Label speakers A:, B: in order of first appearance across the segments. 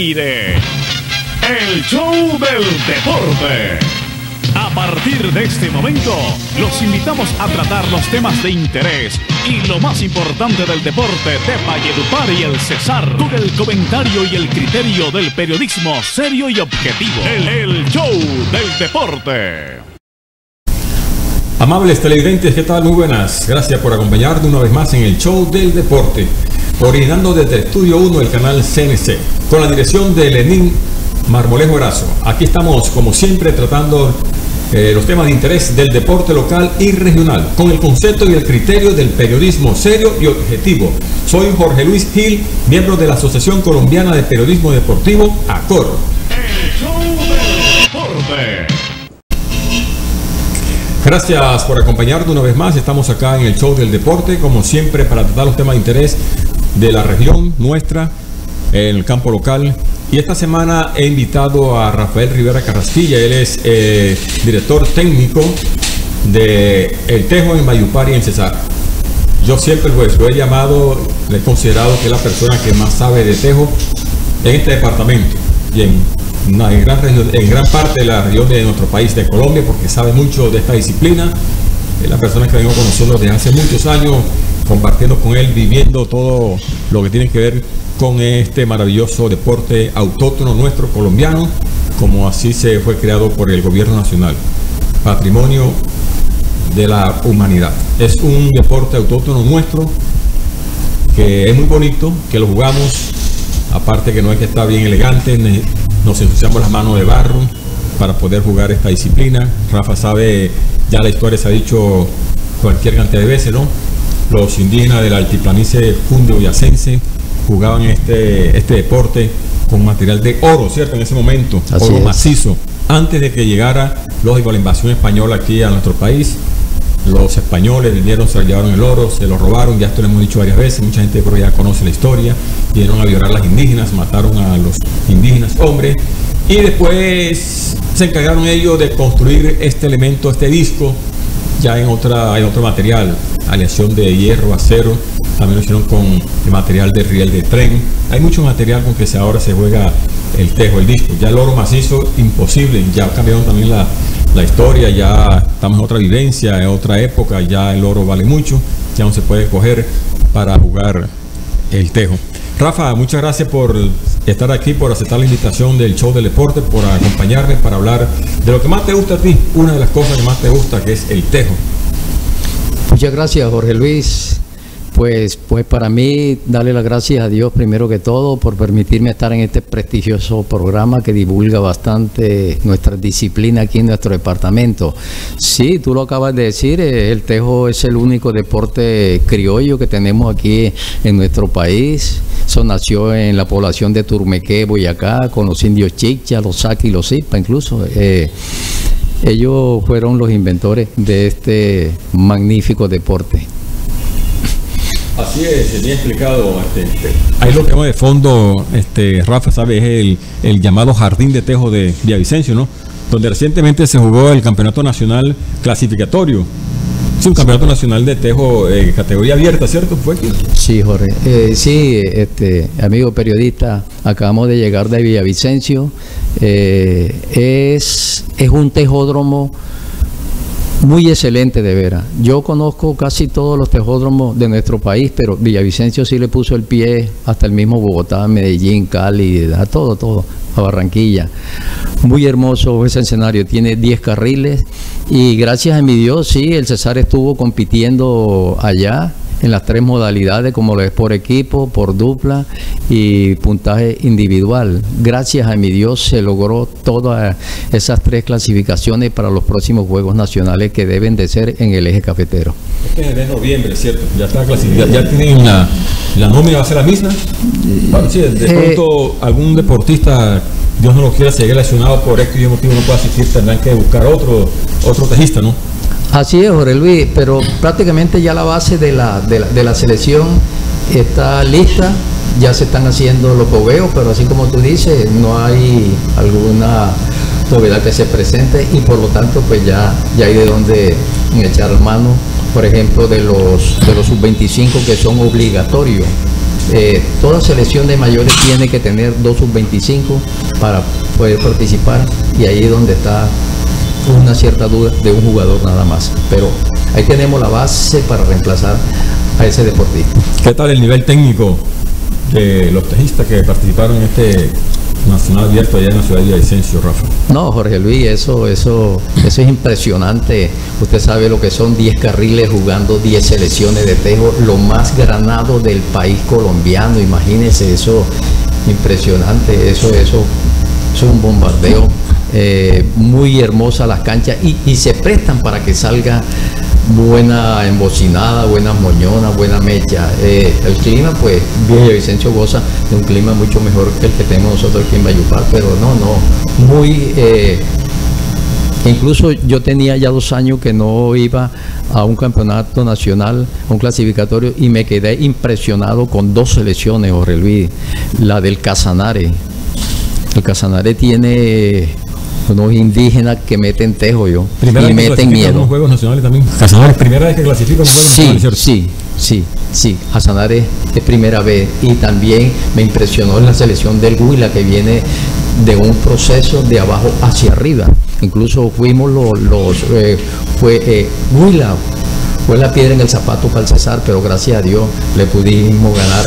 A: El show del deporte. A partir de este momento, los invitamos a tratar los temas de interés y lo más importante del deporte de Valledupar y el Cesar, con el comentario y el criterio del periodismo serio y objetivo. El, el show del deporte.
B: Amables televidentes, ¿qué tal? Muy buenas. Gracias por acompañarnos una vez más en el show del deporte, originando desde Estudio 1 el canal CNC, con la dirección de Lenín Marmolejo Erazo. Aquí estamos, como siempre, tratando eh, los temas de interés del deporte local y regional, con el concepto y el criterio del periodismo serio y objetivo. Soy Jorge Luis Gil, miembro de la Asociación Colombiana de Periodismo Deportivo, ACOR.
A: El show del deporte.
B: Gracias por acompañarnos una vez más. Estamos acá en el show del deporte, como siempre, para tratar los temas de interés de la región nuestra, en el campo local. Y esta semana he invitado a Rafael Rivera Carrasquilla. Él es eh, director técnico de El Tejo en Mayupari, en Cesar. Yo siempre pues, lo he llamado, le he considerado que es la persona que más sabe de Tejo en este departamento y en, gran parte de la región de nuestro país, de Colombia, porque sabe mucho de esta disciplina. Es la persona que vengo conociendo desde hace muchos años, compartiendo con él, viviendo todo lo que tiene que ver con este maravilloso deporte autóctono nuestro colombiano, como así se fue creado por el gobierno nacional. Patrimonio de la humanidad. Es un deporte autóctono nuestro que es muy bonito, que lo jugamos, aparte que no es que está bien elegante, nos ensuciamos las manos de barro para poder jugar esta disciplina. Rafa sabe, ya la historia se ha dicho cualquier cantidad de veces, ¿no? Los indígenas de la altiplanicie fundio-yacense jugaban este, este deporte con material de oro, ¿cierto? En ese momento,
C: Así
B: oro
C: es.
B: macizo. Antes de que llegara, lógico, la invasión española aquí a nuestro país, los españoles vinieron, se llevaron el oro, se lo robaron, ya esto lo hemos dicho varias veces, mucha gente por ya conoce la historia, vinieron a violar a las indígenas, mataron a los indígenas hombres y después se encargaron ellos de construir este elemento, este disco, ya en otra en otro material, aleación de hierro, acero, también lo hicieron con el material de riel de tren. Hay mucho material con que se ahora se juega el tejo, el disco. Ya el oro macizo, imposible, ya cambiaron también la, la historia, ya estamos en otra vivencia, en otra época, ya el oro vale mucho, ya no se puede coger para jugar el tejo. Rafa, muchas gracias por estar aquí, por aceptar la invitación del show del deporte, por acompañarme para hablar de lo que más te gusta a ti, una de las cosas que más te gusta, que es el tejo.
C: Muchas gracias, Jorge Luis. Pues, pues para mí, darle las gracias a Dios primero que todo por permitirme estar en este prestigioso programa que divulga bastante nuestra disciplina aquí en nuestro departamento. Sí, tú lo acabas de decir, eh, el tejo es el único deporte criollo que tenemos aquí en nuestro país. Eso nació en la población de Turmequé, Boyacá, con los indios chicha, los saki y los zipa incluso. Eh, ellos fueron los inventores de este magnífico deporte.
B: Así es, bien explicado. Este, este. Ahí lo que vemos de fondo, este, Rafa, sabe, es el, el llamado Jardín de Tejo de Villavicencio, ¿no? Donde recientemente se jugó el Campeonato Nacional Clasificatorio. Es un Campeonato Nacional de Tejo eh, categoría abierta, ¿cierto? ¿Fue aquí?
C: Sí, Jorge. Eh, sí, este, amigo periodista, acabamos de llegar de Villavicencio. Eh, es, es un tejódromo muy excelente de veras. Yo conozco casi todos los tejódromos de nuestro país, pero Villavicencio sí le puso el pie hasta el mismo Bogotá, Medellín, Cali, a todo, todo, a Barranquilla. Muy hermoso ese escenario, tiene 10 carriles y gracias a mi Dios, sí, el César estuvo compitiendo allá en las tres modalidades, como lo es por equipo, por dupla y puntaje individual. Gracias a mi Dios se logró todas esas tres clasificaciones para los próximos Juegos Nacionales que deben de ser en el eje cafetero.
B: Este es el mes de noviembre, ¿cierto? Ya está clasificado. Ya tienen la, la nómina, va a ser la misma. Sí, de
C: Eh,
B: pronto algún deportista, Dios no lo quiera, se haya lesionado por X motivo no puede asistir, tendrán que buscar otro, otro tejista, ¿no?
C: Así es, Jorge Luis, pero prácticamente ya la base de la, de la, selección está lista, ya se están haciendo los bobeos, pero así como tú dices, no hay alguna novedad que se presente y por lo tanto pues ya, ya hay de dónde echar mano, por ejemplo, de los, de los sub-25 que son obligatorios. Eh, toda selección de mayores tiene que tener dos sub-25 para poder participar y ahí es donde está una cierta duda de un jugador nada más. Pero ahí tenemos la base para reemplazar a ese deportista.
B: ¿Qué tal el nivel técnico de los tejistas que participaron en este nacional abierto allá en la ciudad de Villavicencio, Rafa?
C: No, Jorge Luis, eso, eso, eso es impresionante. Usted sabe lo que son 10 carriles jugando 10 selecciones de tejo, lo más granado del país colombiano. Imagínese eso, impresionante. Eso, eso, eso es un bombardeo. Eh, muy hermosa las canchas y, y se prestan para que salga buena embocinada, buenas moñonas, buena mecha. Eh, el clima, pues, Vicencio goza de un clima mucho mejor que el que tenemos nosotros aquí en Bayupar, pero no, no, muy... Eh, incluso yo tenía ya dos años que no iba a un campeonato nacional, a un clasificatorio, y me quedé impresionado con dos selecciones, Jorge Luis. La del Casanare. El Casanare tiene unos indígenas que meten tejo yo
B: Primera
C: y
B: vez
C: meten miedo.
B: los Juegos Nacionales también. Primera vez que clasifican Juegos
C: Sí,
B: Nacionales,
C: sí, sí, sí. Hazanare es primera vez y también me impresionó la selección del Huila que viene de un proceso de abajo hacia arriba. Incluso fuimos los, los eh, fue eh, Huila fue la piedra en el zapato para el César, pero gracias a Dios le pudimos ganar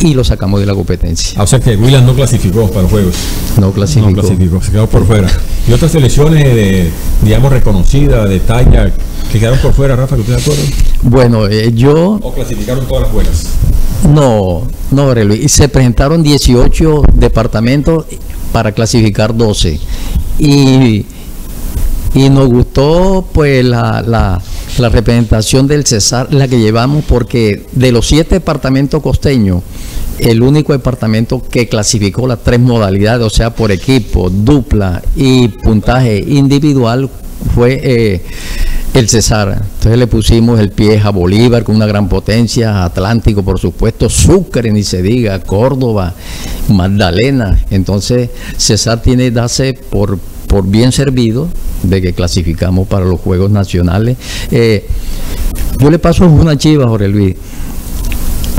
C: y lo sacamos de la competencia.
B: Ah, O sea que William no clasificó para los Juegos.
C: No clasificó.
B: No clasificó, se quedó por fuera. Y otras selecciones, de, digamos, reconocidas, de talla, que quedaron por fuera, Rafa, que usted de acuerdo.
C: Bueno, eh, yo
B: O clasificaron todas las buenas.
C: No, no, Luis. Y se presentaron 18 departamentos para clasificar 12. Y, y nos gustó pues la, la- la representación del Cesar, la que llevamos, porque de los siete departamentos costeños, el único departamento que clasificó las tres modalidades, o sea, por equipo, dupla y puntaje individual, fue eh, el Cesar. Entonces le pusimos el pie a Bolívar con una gran potencia, Atlántico por supuesto, Sucre ni se diga, Córdoba, Magdalena. Entonces Cesar tiene darse por, por bien servido de que clasificamos para los Juegos Nacionales. Eh, yo le paso una chiva, Jorge Luis.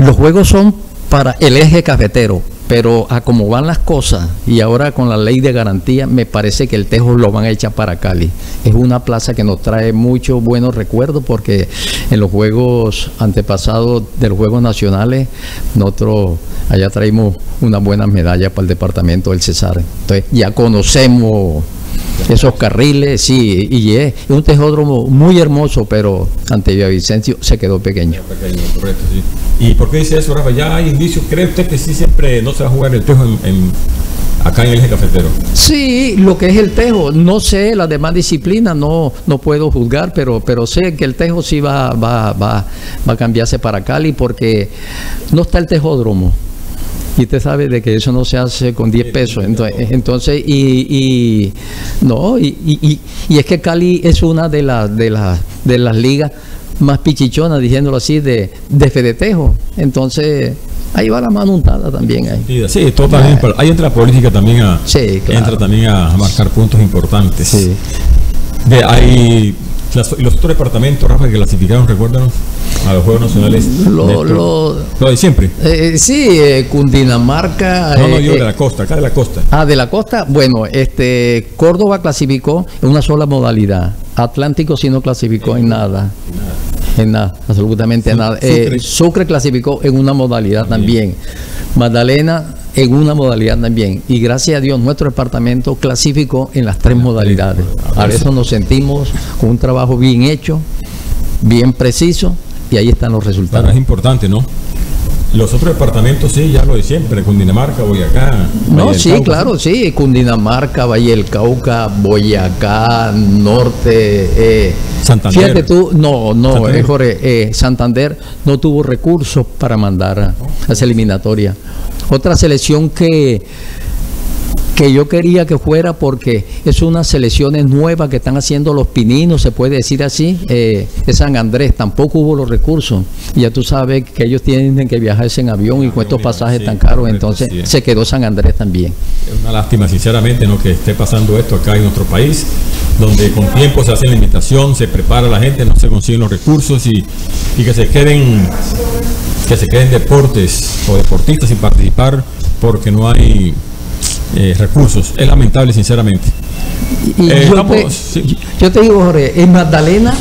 C: Los juegos son para el eje cafetero, pero a como van las cosas y ahora con la ley de garantía, me parece que el Tejo lo van a echar para Cali. Es una plaza que nos trae muchos buenos recuerdos porque en los juegos antepasados de los Juegos Nacionales, nosotros allá traímos una buena medalla para el departamento del Cesar. Entonces ya conocemos esos carriles, sí, y es un tejódromo muy hermoso, pero ante Villavicencio se quedó pequeño.
B: Pequeño, correcto, sí. ¿Y por qué dice eso, Rafa? Ya hay indicios. ¿Cree usted que sí siempre no se va a jugar el tejo en, en- acá en el eje cafetero?
C: Sí, lo que es el tejo, no sé, las demás disciplinas no, no puedo juzgar, pero, pero sé que el tejo sí va, va, va, va a cambiarse para Cali porque no está el tejódromo. Y usted sabe de que eso no se hace con 10 pesos. Entonces, entonces y, y- no, y, y- y- es que Cali es una de las de las de las ligas más pichichonas, diciéndolo así, de, de Fedetejo. Entonces, ahí va la mano untada también ahí.
B: Sí, totalmente. pero Ahí entra la política también a,
C: Sí, claro.
B: entra también a marcar puntos importantes.
C: Sí.
B: De, hay las- y los otros departamentos, Rafa, que clasificaron, recuérdanos, a los Juegos Nacionales.
C: Lo-
B: de esto.
C: lo-
B: Lo de siempre.
C: Eh, sí, eh, Cundinamarca.
B: No, no,
C: eh,
B: yo de la costa, acá de la costa.
C: Ah, de la costa, bueno, este Córdoba clasificó en una sola modalidad. Atlántico sí no clasificó en nada. En nada, absolutamente
B: Su-
C: nada.
B: Sucre.
C: Sucre clasificó en una modalidad también. Magdalena en una modalidad también. Y gracias a Dios nuestro departamento clasificó en las tres modalidades. A eso nos sentimos con un trabajo bien hecho, bien preciso, y ahí están los
B: Claro,
C: resultados.
B: es importante, ¿no? Los otros departamentos, sí, ya lo de siempre, Cundinamarca, Boyacá.
C: No,
B: Valle
C: sí,
B: Cauca,
C: claro, sí. Cundinamarca, Valle del Cauca, Boyacá, Norte. Eh,
B: Santander.
C: Fíjate tú, no, no,
B: Santander.
C: eh, Jorge, eh, Santander no tuvo recursos para mandar a esa eliminatoria. Otra selección que, que yo quería que fuera porque es unas selecciones nuevas que están haciendo los pininos, se puede decir así, eh, es San Andrés, tampoco hubo los recursos. Y ya tú sabes que ellos tienen que viajarse en avión y con estos pasajes
B: sí,
C: tan caros,
B: correcto,
C: entonces
B: sí.
C: se quedó San Andrés también.
B: Es una lástima, sinceramente, ¿no? que esté pasando esto acá en nuestro país, donde con tiempo se hace la invitación, se prepara la gente, no se consiguen los recursos y, y que se queden que se queden deportes o deportistas sin participar porque no hay eh, recursos. Es lamentable, sinceramente.
C: Y, eh, yo, te, yo, te, digo, Jorge, en Magdalena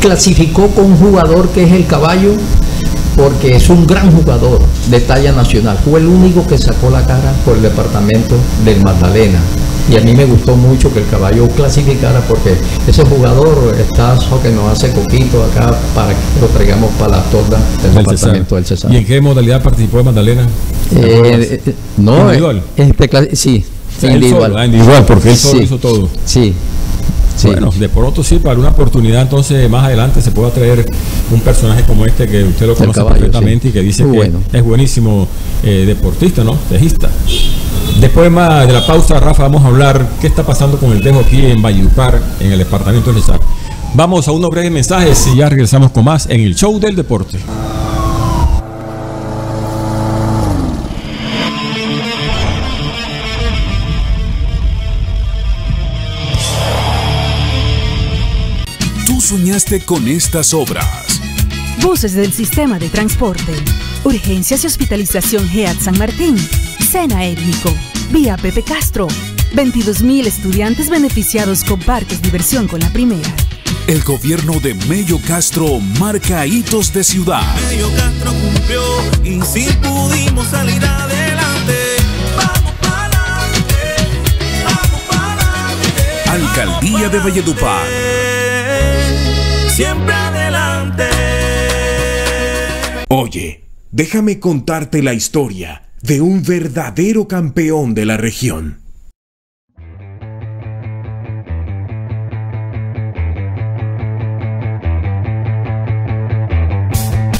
C: clasificó con un jugador que es el caballo porque es un gran jugador de talla nacional. Fue el único que sacó la cara por el departamento del Magdalena. Y a mí me gustó mucho que el caballo clasificara porque ese jugador está que nos hace coquito acá para que lo traigamos para la torda del departamento del Cesar.
B: ¿Y en qué modalidad participó Magdalena?
C: Eh, eh, no, individual. Este, sí,
B: individual. Ah, individual, porque él solo hizo todo.
C: Sí,
B: bueno, de pronto sí, para una oportunidad entonces más adelante se pueda traer un personaje como este que usted lo conoce perfectamente y que dice que es buenísimo eh, deportista, ¿no? Tejista. Después más de la pausa, Rafa, vamos a hablar qué está pasando con el dejo aquí en Valledupar, en el departamento de Cesar. Vamos a unos breves mensajes y ya regresamos con más en el show del deporte.
A: Soñaste con estas obras?
D: Buses del sistema de transporte. Urgencias y hospitalización GEAT San Martín. Sena Étnico. Vía Pepe Castro. 22.000 estudiantes beneficiados con parques diversión con la primera.
A: El gobierno de Mello Castro marca hitos de ciudad.
E: Mello Castro cumplió y si pudimos salir adelante. Vamos para adelante. Vamos para adelante.
A: Alcaldía de Valledupar
E: siempre adelante.
A: Oye, déjame contarte la historia de un verdadero campeón de la región.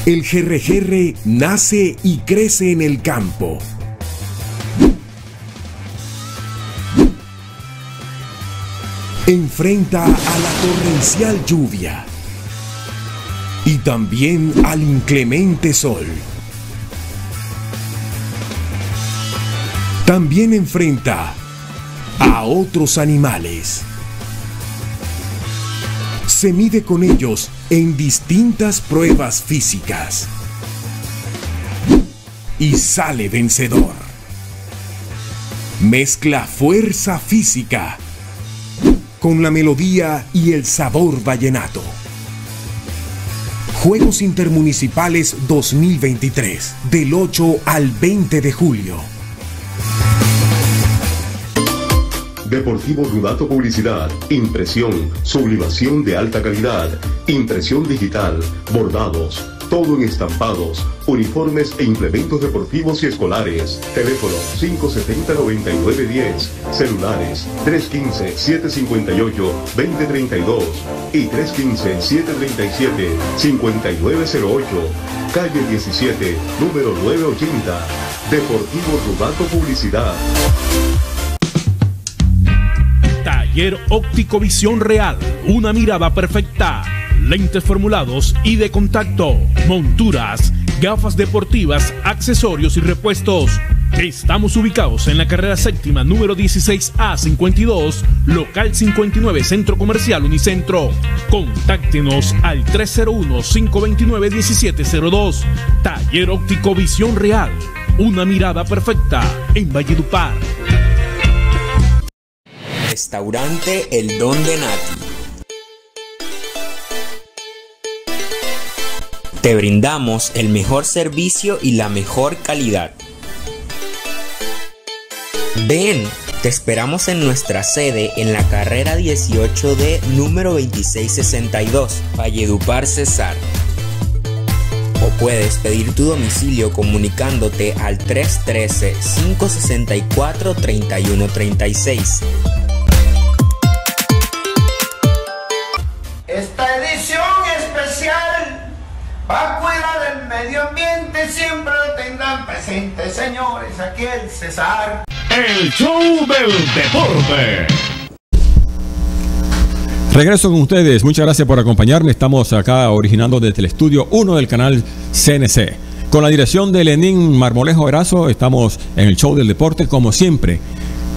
A: El GRGR nace y crece en el campo. Enfrenta a la torrencial lluvia y también al inclemente sol. También enfrenta a otros animales. Se mide con ellos en distintas pruebas físicas. Y sale vencedor. Mezcla fuerza física con la melodía y el sabor vallenato. Juegos Intermunicipales 2023, del 8 al 20 de julio.
F: Deportivo Rudato Publicidad, impresión, sublimación de alta calidad, impresión digital, bordados, todo en estampados, uniformes e implementos deportivos y escolares. Teléfono 570-9910, celulares 315-758-2032 y 315-737-5908, calle 17, número 980. Deportivo Rubato Publicidad.
A: Taller Óptico Visión Real, una mirada perfecta lentes formulados y de contacto, monturas, gafas deportivas, accesorios y repuestos. Estamos ubicados en la carrera séptima número 16A52, local 59, Centro Comercial Unicentro. Contáctenos al 301-529-1702. Taller óptico Visión Real. Una mirada perfecta en Valledupar.
G: Restaurante El Don de Nati Te brindamos el mejor servicio y la mejor calidad. Ven, te esperamos en nuestra sede en la carrera 18D número 2662, Valledupar Cesar. O puedes pedir tu domicilio comunicándote al 313-564-3136.
H: A cuidar del medio ambiente siempre lo tendrán presente, señores, aquí el César.
A: El show del deporte.
B: Regreso con ustedes, muchas gracias por acompañarme. Estamos acá originando desde el estudio 1 del canal CNC. Con la dirección de Lenín Marmolejo Erazo, estamos en el show del deporte como siempre.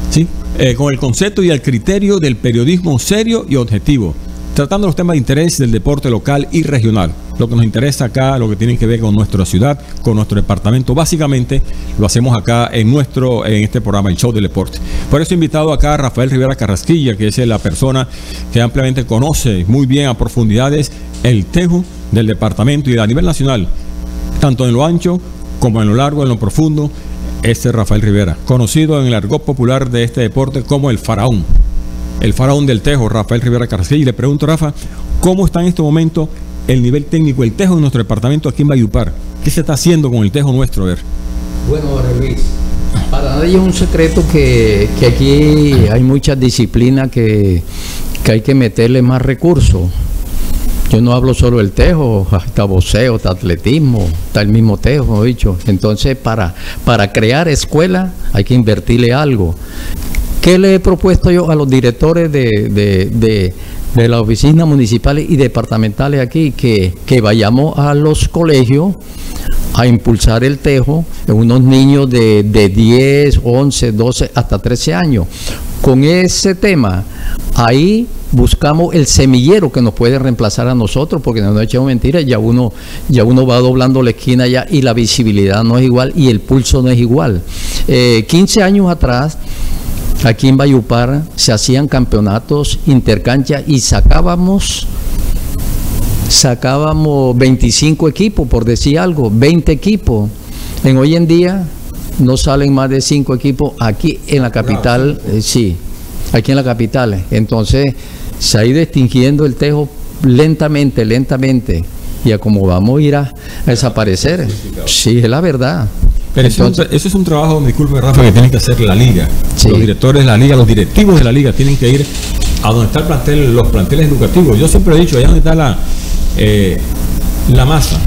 B: ¿sí? Eh, con el concepto y el criterio del periodismo serio y objetivo tratando los temas de interés del deporte local y regional. Lo que nos interesa acá, lo que tiene que ver con nuestra ciudad, con nuestro departamento, básicamente lo hacemos acá en nuestro, en este programa, el Show del Deporte. Por eso he invitado acá a Rafael Rivera Carrasquilla, que es la persona que ampliamente conoce muy bien a profundidades el tejo del departamento y a nivel nacional, tanto en lo ancho como en lo largo, en lo profundo. Este es Rafael Rivera, conocido en el argot popular de este deporte como el faraón el faraón del Tejo, Rafael Rivera Carcel. Y le pregunto, Rafa, ¿cómo está en este momento el nivel técnico, el Tejo de nuestro departamento aquí en Bayupar? ¿Qué se está haciendo con el Tejo nuestro? A ver.
C: Bueno, Luis, para nadie es un secreto que, que aquí hay muchas disciplinas que, que hay que meterle más recursos. Yo no hablo solo del tejo, está voceo, está atletismo, está el mismo tejo, he dicho. Entonces, para, para crear escuela hay que invertirle algo. ¿Qué le he propuesto yo a los directores de, de, de, de las oficinas municipales y departamentales aquí? Que, que vayamos a los colegios a impulsar el tejo en unos niños de, de 10, 11, 12, hasta 13 años. Con ese tema, ahí buscamos el semillero que nos puede reemplazar a nosotros, porque no nos echamos mentiras, ya uno, ya uno va doblando la esquina ya y la visibilidad no es igual y el pulso no es igual. Eh, 15 años atrás, aquí en Bayupar se hacían campeonatos intercancha y sacábamos sacábamos 25 equipos, por decir algo, 20 equipos. En hoy en día no salen más de 5 equipos aquí en la capital, eh, sí, aquí en la capital. Entonces se ha ido extinguiendo el tejo lentamente, lentamente. Y a como vamos a ir a, a desaparecer. Sí, es la verdad.
B: Pero eso, es un, eso es un trabajo, disculpe Rafa, que tiene que hacer la liga.
C: Sí.
B: Los directores de la liga, los directivos de la liga tienen que ir a donde está el plantel, los planteles educativos. Yo siempre he dicho, allá donde está la, eh, la masa,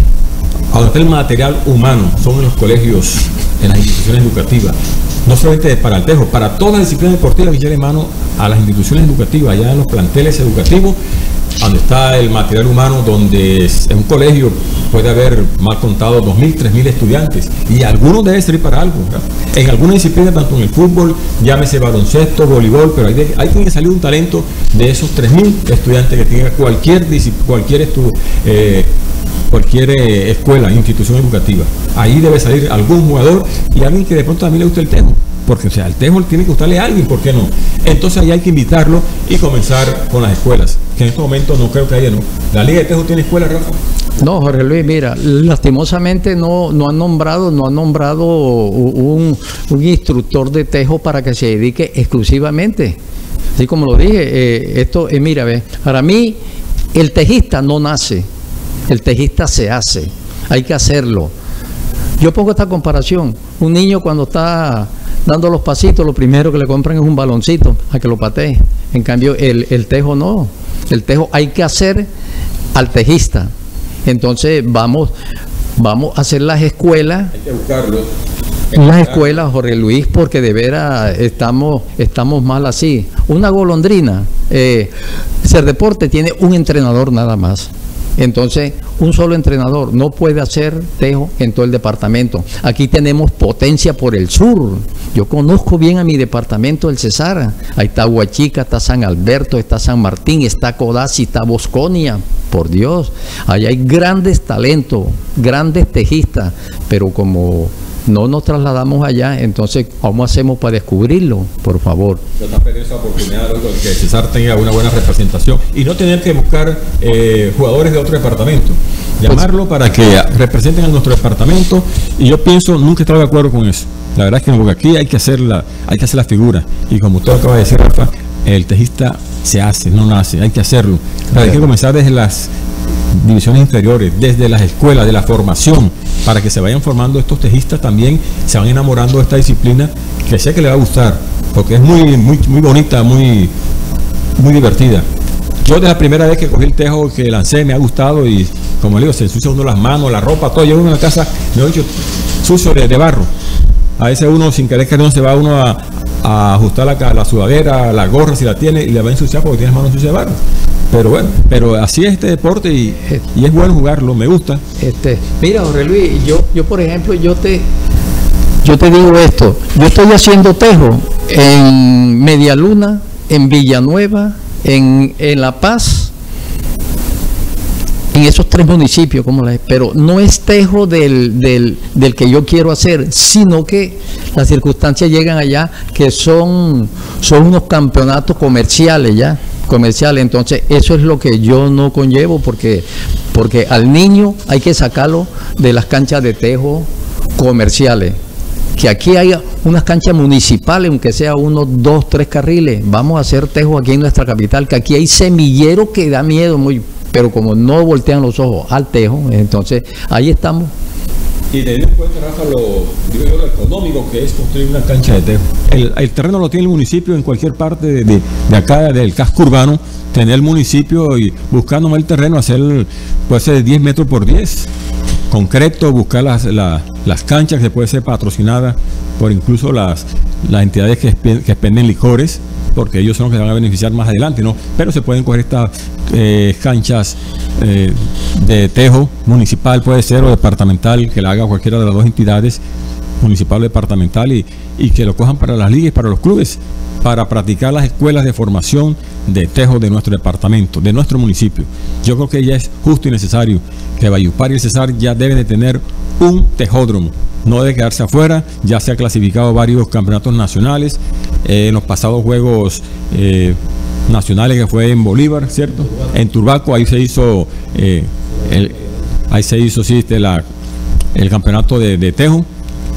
B: a donde está el material humano, son en los colegios, en las instituciones educativas. No solamente para el tejo, para todas las disciplinas deportivas, echarle mano a las instituciones educativas, allá en los planteles educativos, donde está el material humano, donde en un colegio puede haber mal contado 2.000, 3.000 estudiantes y algunos deben servir para algo. En alguna disciplina, tanto en el fútbol, llámese baloncesto, voleibol, pero hay, de- hay que salir un talento de esos 3.000 estudiantes que tenga cualquier, cualquier eh, cualquier eh, escuela, institución educativa. Ahí debe salir algún jugador y alguien que de pronto también le guste el tejo. Porque, o sea, el tejo tiene que gustarle a alguien, ¿por qué no? Entonces ahí hay que invitarlo y comenzar con las escuelas. En este momento no creo que haya, ¿no? La Liga de Tejo tiene escuela, Rafa.
C: No, Jorge Luis, mira, lastimosamente no, no han nombrado, no han nombrado un, un instructor de tejo para que se dedique exclusivamente. Así como lo dije, eh, esto, eh, mira, ve, para mí el tejista no nace, el tejista se hace, hay que hacerlo. Yo pongo esta comparación, un niño cuando está dando los pasitos, lo primero que le compran es un baloncito a que lo patee. En cambio, el, el tejo no, el tejo hay que hacer al tejista. Entonces vamos, vamos a hacer las escuelas,
B: Hay que buscarlo.
C: las escuelas, Jorge Luis, porque de veras estamos, estamos mal así. Una golondrina, eh, ser deporte tiene un entrenador nada más. Entonces, un solo entrenador no puede hacer tejo en todo el departamento. Aquí tenemos potencia por el sur. Yo conozco bien a mi departamento, el Cesar. Ahí está Huachica, está San Alberto, está San Martín, está Codazzi, está Bosconia. Por Dios, ahí hay grandes talentos, grandes tejistas, pero como no nos trasladamos allá, entonces, ¿cómo hacemos para descubrirlo? Por favor.
B: Está perdiendo esa oportunidad de que César tenga una buena representación y no tener que buscar eh, jugadores de otro departamento. Llamarlo para que representen a nuestro departamento y yo pienso, nunca he estado de acuerdo con eso. La verdad es que no, aquí hay que hacer la, hay que hacer la figura. Y como usted acaba de decir, Rafa, el tejista se hace, no nace, hay que hacerlo. Pero hay que comenzar desde las divisiones inferiores, desde las escuelas, de la formación, para que se vayan formando estos tejistas también, se van enamorando de esta disciplina que sé que le va a gustar, porque es muy, muy, muy bonita, muy, muy divertida. Yo de la primera vez que cogí el tejo que lancé me ha gustado y como le digo, se ensucia uno las manos, la ropa, todo. Yo uno en la casa, me he dicho, sucio de, barro. A veces uno sin querer que no se va uno a, ajustar la, la sudadera, la gorra si la tiene y le va a ensuciar porque tiene las manos sucias de barro. Pero bueno, pero así es este deporte y, y es bueno jugarlo, me gusta.
C: Este, mira, Jorge Luis, yo, yo por ejemplo, yo te, yo te digo esto, yo estoy haciendo tejo en Media Luna, en Villanueva, en, en La Paz en esos tres municipios, como la, pero no es tejo del, del, del, que yo quiero hacer, sino que las circunstancias llegan allá que son, son unos campeonatos comerciales ya comerciales. Entonces, eso es lo que yo no conllevo porque, porque al niño hay que sacarlo de las canchas de tejo comerciales que aquí haya unas canchas municipales, aunque sea unos dos, tres carriles. Vamos a hacer tejo aquí en nuestra capital, que aquí hay semillero que da miedo, muy, pero como no voltean los ojos al tejo, entonces ahí estamos.
B: Y teniendo en cuenta, Rafa, lo, digo yo, lo económico que es construir una cancha de tejo. El, el terreno lo tiene el municipio en cualquier parte de, de, de acá, del casco urbano, tener el municipio y buscando el terreno, hacer, puede ser 10 metros por 10 concreto, buscar las, la, las canchas que puede ser patrocinada por incluso las, las entidades que, que expenden licores, porque ellos son los que van a beneficiar más adelante, ¿no? Pero se pueden coger estas eh, canchas eh, de tejo municipal, puede ser, o departamental, que la haga cualquiera de las dos entidades, municipal departamental, y, y que lo cojan para las ligas, para los clubes, para practicar las escuelas de formación de tejo de nuestro departamento, de nuestro municipio. Yo creo que ya es justo y necesario que Bayupar y el Cesar ya deben de tener un tejódromo, no debe quedarse afuera, ya se ha clasificado varios campeonatos nacionales, eh, en los pasados juegos eh, nacionales que fue en Bolívar, ¿cierto? En Turbaco, ahí se hizo, eh, el, ahí se hizo, sí, este, el campeonato de Tejo,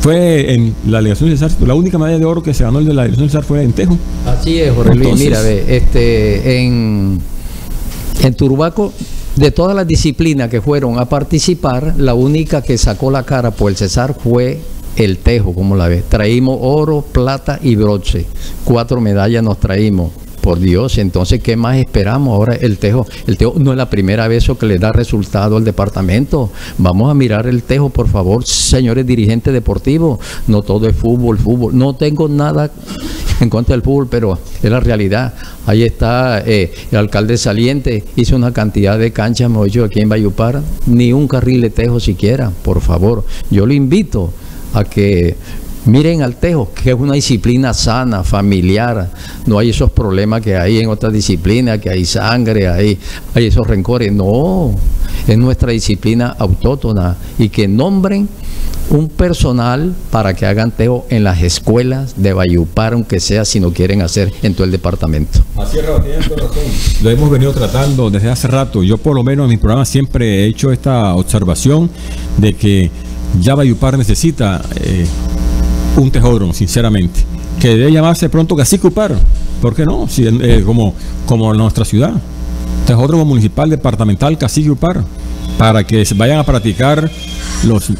B: fue en la delegación de Cesar, la única medalla de oro que se ganó el de la delegación de Cesar fue en Tejo.
C: Así es, Jorge Luis. Entonces, Mira, ve, este, en, en Turbaco, de todas las disciplinas que fueron a participar, la única que sacó la cara por el Cesar fue el Tejo, como la ves. Traímos oro, plata y bronce. Cuatro medallas nos traímos. Por Dios, entonces, ¿qué más esperamos? Ahora el Tejo, el Tejo no es la primera vez que le da resultado al departamento. Vamos a mirar el Tejo, por favor, señores dirigentes deportivos. No todo es fútbol, fútbol. No tengo nada en contra del fútbol, pero es la realidad. Ahí está eh, el alcalde saliente, hizo una cantidad de canchas, me dicho aquí en Bayupar, ni un carril de Tejo siquiera, por favor. Yo lo invito a que Miren al tejo, que es una disciplina sana, familiar, no hay esos problemas que hay en otras disciplinas, que hay sangre, hay, hay esos rencores, no, es nuestra disciplina autóctona y que nombren un personal para que hagan tejo en las escuelas de Bayupar, aunque sea si no quieren hacer en todo el departamento.
B: Así es, razón. Lo hemos venido tratando desde hace rato. Yo por lo menos en mi programa siempre he hecho esta observación de que ya Bayupar necesita... Eh, un tejódromo, sinceramente. Que debe llamarse pronto Cacique Upar. ¿Por qué no? Si, eh, como, como nuestra ciudad. Tejódromo municipal departamental Cacique Upar. Para que vayan a practicar los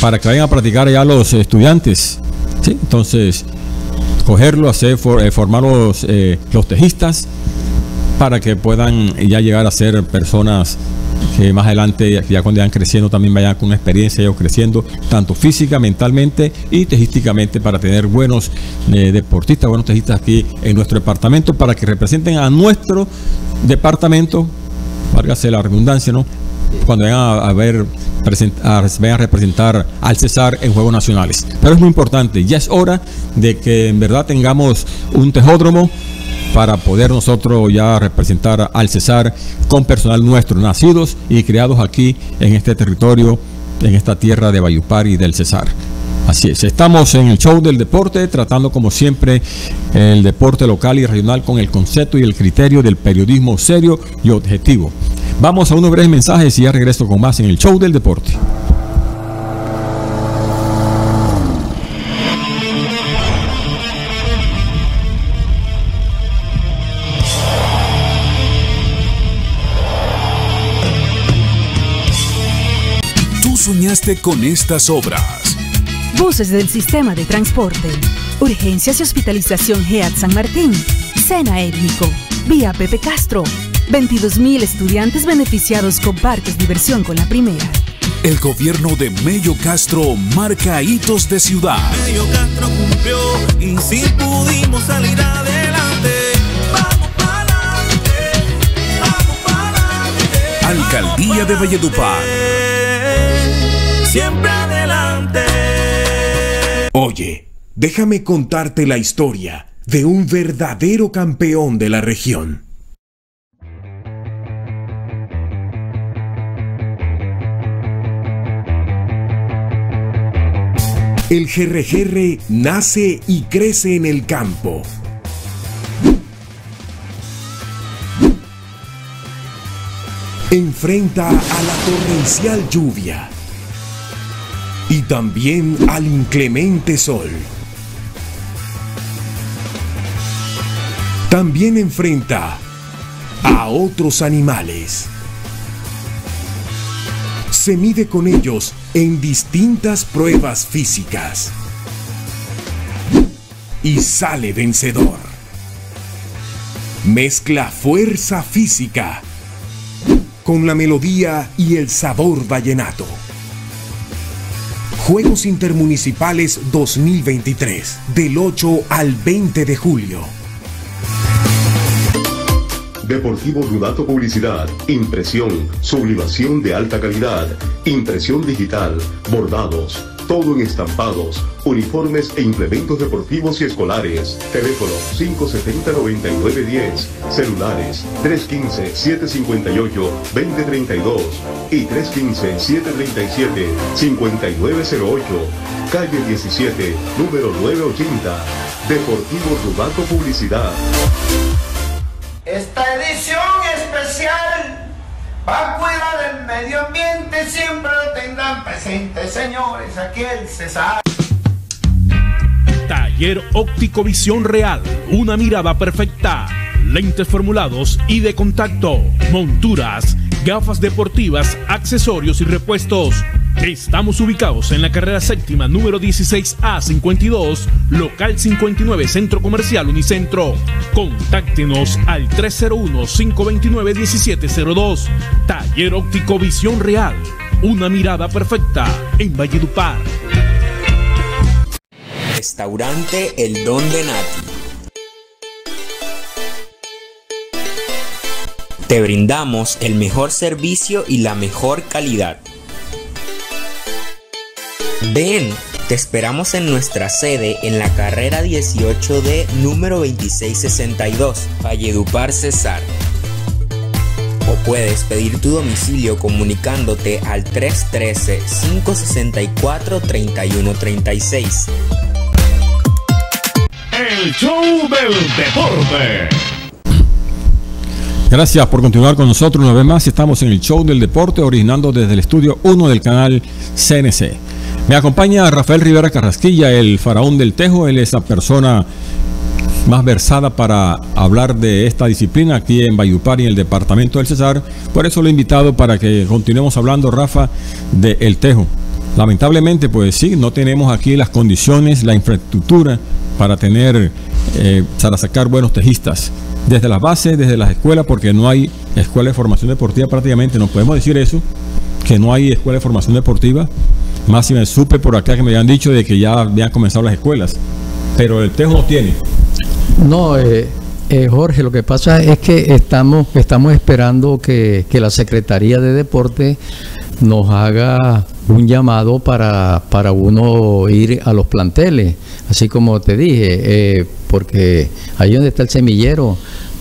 B: para que vayan a practicar ya los estudiantes. ¿sí? Entonces, cogerlo, hacer eh, formar los, eh, los tejistas para que puedan ya llegar a ser personas que más adelante, ya cuando vayan creciendo, también vayan con una experiencia ellos creciendo, tanto física, mentalmente y tejísticamente, para tener buenos eh, deportistas, buenos tejistas aquí en nuestro departamento, para que representen a nuestro departamento, válgase la redundancia, ¿no? Cuando vayan a, ver a, vayan a representar al Cesar en Juegos Nacionales. Pero es muy importante, ya es hora de que en verdad tengamos un tejódromo para poder nosotros ya representar al Cesar con personal nuestro, nacidos y criados aquí en este territorio, en esta tierra de Bayupar y del Cesar. Así es, estamos en el show del deporte, tratando como siempre el deporte local y regional con el concepto y el criterio del periodismo serio y objetivo. Vamos a unos breves mensajes y ya regreso con más en el show del deporte.
A: Soñaste con estas obras?
D: Buses del sistema de transporte. Urgencias y hospitalización GEAT San Martín. Sena Étnico. Vía Pepe Castro. 22.000 estudiantes beneficiados con parques diversión con la primera.
A: El gobierno de Mello Castro marca hitos de ciudad.
E: Mello Castro cumplió y si pudimos salir adelante. Vamos para adelante. Vamos para adelante.
A: Alcaldía de Valledupar
E: siempre adelante.
I: Oye, déjame contarte la historia de un verdadero campeón de la región. El GRGR nace y crece en el campo. Enfrenta a la torrencial lluvia y también al inclemente sol. También enfrenta a otros animales. Se mide con ellos en distintas pruebas físicas. Y sale vencedor. Mezcla fuerza física con la melodía y el sabor vallenato. Juegos Intermunicipales 2023, del 8 al 20 de julio.
F: Deportivo Rudato Publicidad, impresión, sublimación de alta calidad, impresión digital, bordados, todo en estampados, uniformes e implementos deportivos y escolares. Teléfono 570-9910, celulares 315-758-2032 y 315-737-5908, calle 17, número 980. Deportivo Rudato Publicidad.
H: Esta edición especial va a cuidar del medio ambiente, siempre lo tendrán presente, señores, aquí el César.
A: Taller Óptico Visión Real, una mirada perfecta. Lentes formulados y de contacto, monturas, gafas deportivas, accesorios y repuestos. Estamos ubicados en la carrera séptima número 16A52, local 59, Centro Comercial Unicentro. Contáctenos al 301-529-1702. Taller Óptico Visión Real, una mirada perfecta en Valledupar.
G: Restaurante El Don de Nati. Te brindamos el mejor servicio y la mejor calidad. Ven, te esperamos en nuestra sede en la carrera 18D número 2662, Valledupar Cesar. O puedes pedir tu domicilio comunicándote al 313-564-3136.
A: El show del deporte.
B: Gracias por continuar con nosotros una vez más. Estamos en el show del deporte, originando desde el estudio 1 del canal CNC. Me acompaña Rafael Rivera Carrasquilla, el faraón del Tejo. Él es la persona más versada para hablar de esta disciplina aquí en Bayupar y en el departamento del Cesar. Por eso lo he invitado para que continuemos hablando, Rafa, de El Tejo. Lamentablemente, pues sí, no tenemos aquí las condiciones, la infraestructura para tener, eh, para sacar buenos tejistas. Desde las bases, desde las escuelas, porque no hay escuela de formación deportiva prácticamente, no podemos decir eso, que no hay escuela de formación deportiva. Más si me supe por acá que me habían dicho de que ya habían comenzado las escuelas, pero el Tejo no tiene.
C: No, eh, eh, Jorge, lo que pasa es que estamos, estamos esperando que, que la Secretaría de Deporte nos haga un llamado para, para uno ir a los planteles, así como te dije, eh, porque ahí donde está el semillero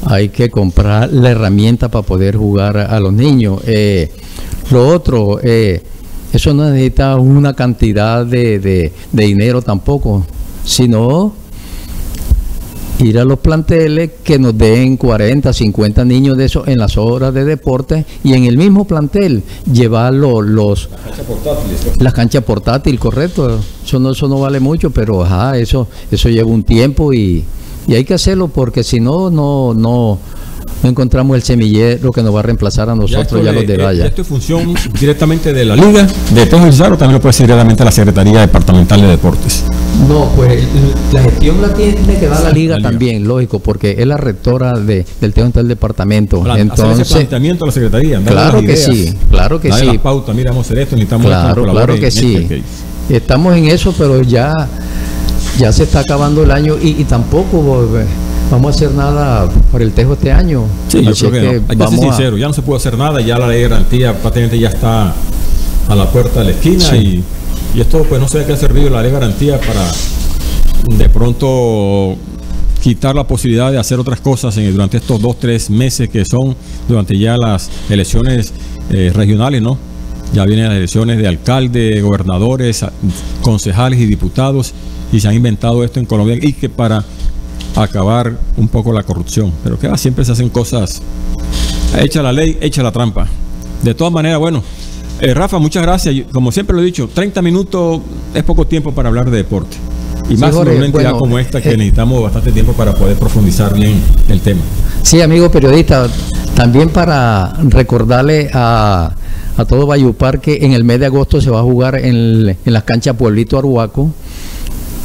C: hay que comprar la herramienta para poder jugar a los niños. Eh, lo otro, eh, eso no necesita una cantidad de, de- de dinero tampoco, sino ir a los planteles que nos den 40, 50 niños de esos en las horas de deporte y en el mismo plantel llevar los, los la cancha portátil, correcto. Eso no, eso no vale mucho, pero ajá, eso, eso lleva un tiempo y, y hay que hacerlo porque si no, no, no, no encontramos el semillero que nos va a reemplazar a nosotros ya, los de
B: eh,
C: Valla.
B: Esto es función directamente de la Liga de Tejo del Cesar o también lo puede ser directamente a la Secretaría Departamental de Deportes.
C: No, pues la gestión la tiene que dar la liga
B: La liga.
C: también, lógico, porque es la rectora de, del Tejo del departamento.
B: Plan- hacer ese
C: Entonces,
B: planteamiento a la Secretaría.
C: Claro que
B: ideas,
C: sí, claro que sí.
B: mira, vamos a hacer esto, necesitamos
C: Claro,
B: esto,
C: claro
B: colaboren
C: que sí.
B: este, ok.
C: Estamos en eso, pero ya, ya se está acabando el año y, y tampoco eh, vamos a hacer nada por el Tejo este año.
B: Sí, yo creo que,
C: es
B: no. Hay que ser
C: vamos a-
B: sincero, ya no se puede hacer nada, ya la ley de garantía prácticamente ya está a la puerta de la esquina
C: Sí.
B: y, y esto pues no sé de qué ha servido la ley de garantía para de pronto quitar la posibilidad de hacer otras cosas en- durante estos dos, tres meses que son durante ya las elecciones eh, regionales, ¿no? Ya vienen las elecciones de alcalde, gobernadores, concejales y diputados y se han inventado esto en Colombia y que para acabar un poco la corrupción. Pero que va, siempre se hacen cosas. Echa la ley, echa la trampa. De todas maneras, bueno, eh, Rafa, muchas gracias. Como siempre lo he dicho, 30 minutos es poco tiempo para hablar de deporte. Y
C: Sí,
B: más en
C: Jorge,
B: una entidad
C: bueno,
B: como esta que
C: eh,
B: necesitamos bastante tiempo para poder profundizar bien el tema.
C: Sí, amigo periodista, también para recordarle a, a todo Bayupar que en el mes de agosto se va a jugar en, el- en las canchas Pueblito Aruaco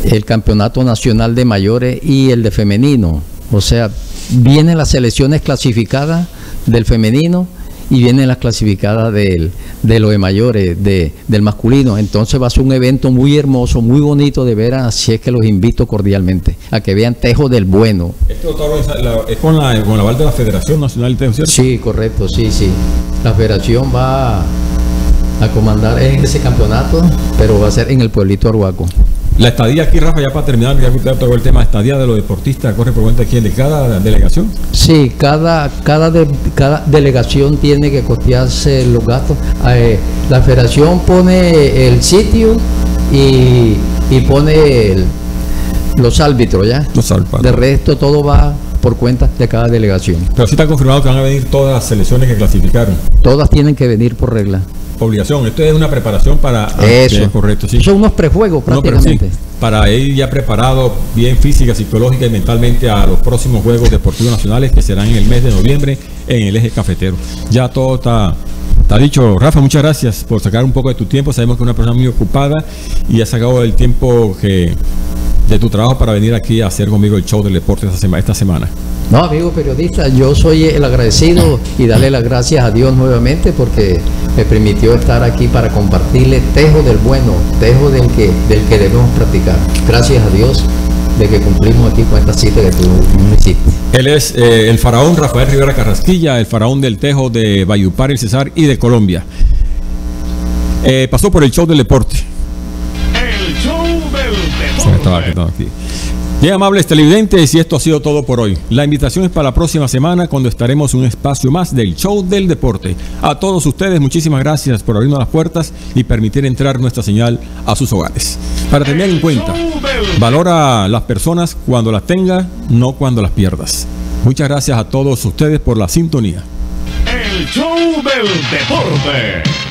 C: el campeonato nacional de mayores y el de femenino. O sea, vienen las selecciones clasificadas del femenino y vienen las clasificadas del, de lo de mayores, de, del masculino. Entonces va a ser un evento muy hermoso, muy bonito de ver, así es que los invito cordialmente a que vean Tejo del Bueno.
B: Esto es con la, con la aval de la Federación Nacional de Tejo, ¿cierto?
C: Sí, correcto, sí, sí. La federación va a comandar en ese campeonato, pero va a ser en el pueblito Arhuaco.
B: La estadía aquí, Rafa, ya para terminar, ya tocó el tema, estadía de los deportistas, corre por cuenta de quién, de cada delegación.
C: Sí, cada, cada, de- cada delegación tiene que costearse los gastos. Eh, la federación pone el sitio y, y pone el- los árbitros, ¿ya?
B: Los árbitros.
C: De resto, todo va por cuenta de cada delegación.
B: Pero sí está confirmado que van a venir todas las selecciones que clasificaron.
C: Todas tienen que venir por regla.
B: Obligación, esto es una preparación para... ah,
C: Eso.
B: correcto, sí.
C: Son unos prejuegos
B: No, pero sí,
C: prácticamente.
B: para ir ya preparado bien física, psicológica y mentalmente a los próximos Juegos Deportivos Nacionales que serán en el mes de noviembre en el eje cafetero. Ya todo está, está dicho. Rafa, muchas gracias por sacar un poco de tu tiempo. Sabemos que es una persona muy ocupada y has sacado el tiempo que de tu trabajo para venir aquí a hacer conmigo el show del deporte esta semana. Esta semana.
C: No, amigo periodista, yo soy el agradecido y darle las gracias a Dios nuevamente porque me permitió estar aquí para compartirle tejo del bueno, tejo del que, del que debemos practicar. Gracias a Dios de que cumplimos aquí con esta cita que tú me hiciste.
B: Él es eh, el faraón Rafael Rivera Carrasquilla, el faraón del Tejo de Bayupar, el Cesar y de Colombia. Eh, pasó por el show del deporte.
A: El show del
B: Se me estaba
A: deporte.
B: quedando aquí. Bien, amables televidentes, y esto ha sido todo por hoy. La invitación es para la próxima semana cuando estaremos en un espacio más del show del deporte. A todos ustedes, muchísimas gracias por abrirnos las puertas y permitir entrar nuestra señal a sus hogares. Para tener en cuenta, valora las personas cuando las tengas, no cuando las pierdas. Muchas gracias a todos ustedes por la sintonía.
A: El show del deporte.